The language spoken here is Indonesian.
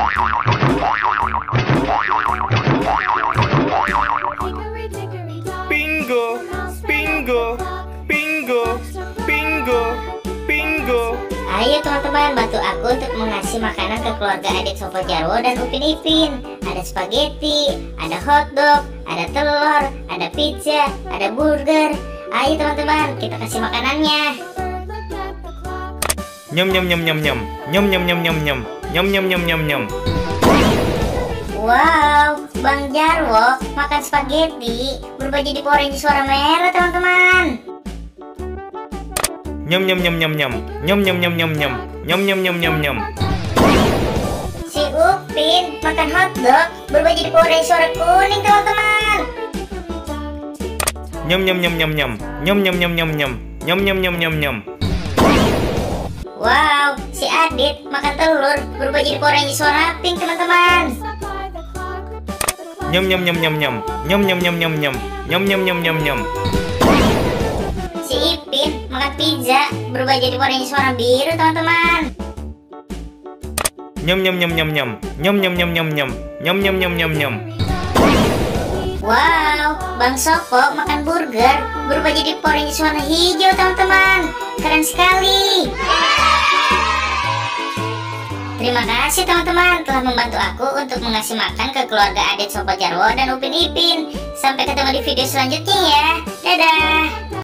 Bingo, bingo, bingo, bingo, bingo. Ayo teman-teman bantu aku untuk mengasih makanan ke keluarga adik Sopo Jarwo dan Upin Ipin. Ada spaghetti, ada hotdog, ada telur, ada pizza, ada burger. Ayo teman-teman kita kasih makanannya Nyam nyam nyam nyam nyam. Nyam nyam nyam nyam nyam. Nyam nyam nyam nyam nyam. Wow, Bang Jarwo makan spaghetti berubah jadi Power Ranger suara merah teman-teman Nyam nyam nyam nyam nyam. Nyam nyam nyam nyam nyam. Nyam nyam nyam nyam nyam. Si Upin makan hotdog berubah jadi Power Ranger suara kuning teman-teman Nyam nyam nyam nyam nyam. Nyam nyam nyam nyam nyam. Nyam nyam nyam nyam nyam. Wow, si Adit makan telur berubah jadi Power Ranger suara pink teman-teman Nyam nyam nyam nyam nyam. Nyam nyam nyam nyam nyam. Nyam nyam nyam nyam nyam. Si Ipin makan pizza berubah jadi warnanya suara biru teman-teman. Nyam nyam nyam nyam nyam. Nyam nyam nyam nyam nyam. Nyam nyam nyam nyam nyam. Wow, Bang Sopo makan burger berubah jadi warnanya suara hijau teman-teman. Keren sekali. Terima kasih teman-teman telah membantu aku untuk mengasih makan ke keluarga adik Sopo Jarwo dan Upin Ipin. Sampai ketemu di video selanjutnya ya. Dadah.